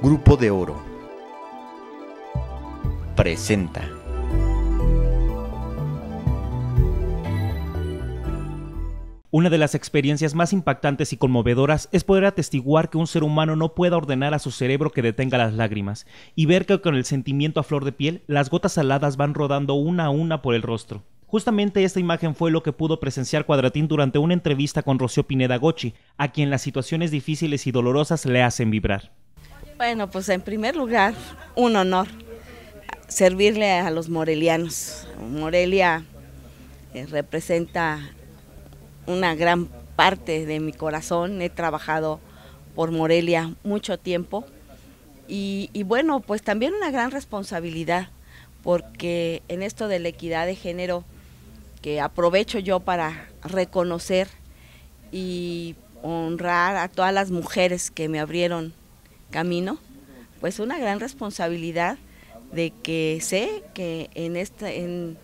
Grupo de Oro presenta. Una de las experiencias más impactantes y conmovedoras es poder atestiguar que un ser humano no pueda ordenar a su cerebro que detenga las lágrimas y ver que con el sentimiento a flor de piel las gotas saladas van rodando una a una por el rostro. Justamente esta imagen fue lo que pudo presenciar Cuadratín durante una entrevista con Rocío Pineda Gochi, a quien las situaciones difíciles y dolorosas le hacen vibrar. Bueno, pues en primer lugar, un honor servirle a los morelianos. Morelia eh, representa una gran parte de mi corazón. He trabajado por Morelia mucho tiempo y, y, bueno, pues también una gran responsabilidad porque en esto de la equidad de género que aprovecho yo para reconocer y honrar a todas las mujeres que me abrieron camino, pues una gran responsabilidad de que sé que en, esta, en,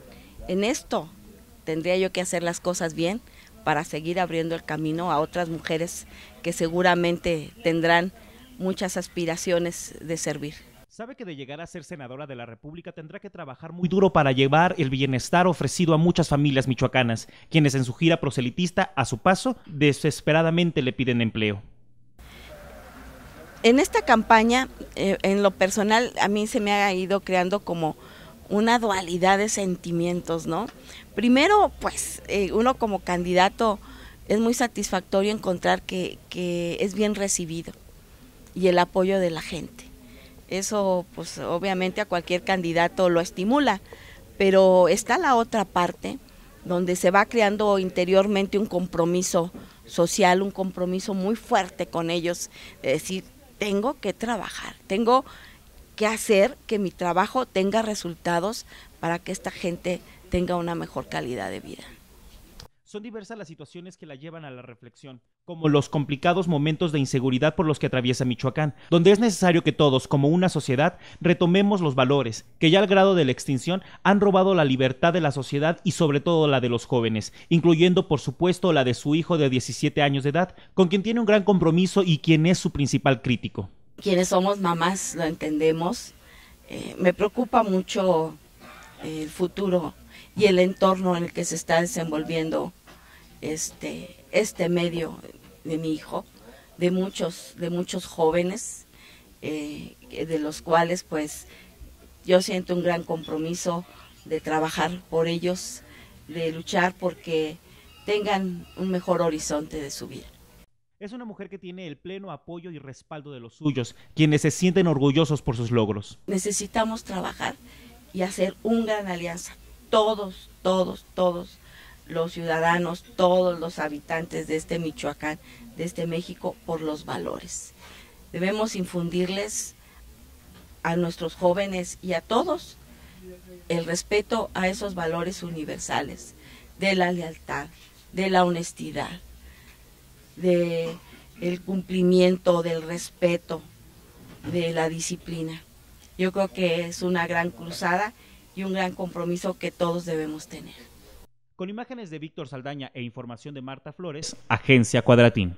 en esto tendría yo que hacer las cosas bien para seguir abriendo el camino a otras mujeres que seguramente tendrán muchas aspiraciones de servir. Sabe que de llegar a ser senadora de la República tendrá que trabajar muy duro para llevar el bienestar ofrecido a muchas familias michoacanas, quienes en su gira proselitista, a su paso, desesperadamente le piden empleo. En esta campaña, eh, en lo personal, a mí se me ha ido creando como una dualidad de sentimientos, ¿no? Primero, pues eh, uno como candidato es muy satisfactorio encontrar que, es bien recibido y el apoyo de la gente. Eso, pues obviamente a cualquier candidato lo estimula, pero está la otra parte donde se va creando interiormente un compromiso social, un compromiso muy fuerte con ellos, es decir, tengo que trabajar, tengo que hacer que mi trabajo tenga resultados para que esta gente tenga una mejor calidad de vida. Son diversas las situaciones que la llevan a la reflexión, como los complicados momentos de inseguridad por los que atraviesa Michoacán, donde es necesario que todos, como una sociedad, retomemos los valores, que ya al grado de la extinción han robado la libertad de la sociedad y sobre todo la de los jóvenes, incluyendo por supuesto la de su hijo de 17 años de edad, con quien tiene un gran compromiso y quien es su principal crítico. Quienes somos mamás lo entendemos. Eh, me preocupa mucho el futuro y el entorno en el que se está desenvolviendo este, este medio de mi hijo, de muchos, de muchos jóvenes, eh, de los cuales pues yo siento un gran compromiso de trabajar por ellos, de luchar porque tengan un mejor horizonte de su vida. Es una mujer que tiene el pleno apoyo y respaldo de los suyos, quienes se sienten orgullosos por sus logros. Necesitamos trabajar y hacer una gran alianza, todos, todos, todos, los ciudadanos, todos los habitantes de este Michoacán, de este México, por los valores. Debemos infundirles a nuestros jóvenes y a todos el respeto a esos valores universales de la lealtad, de la honestidad, de cumplimiento, del respeto, de la disciplina. Yo creo que es una gran cruzada y un gran compromiso que todos debemos tener. Con imágenes de Víctor Saldaña e información de Marta Flores, Agencia Cuadratín.